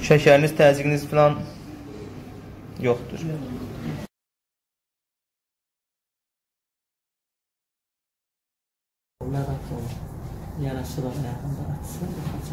Şəkəriniz, təzyiqiniz falan yoxdur. Narahat olun. Yaraşır o ayağında açsın, baxacaq.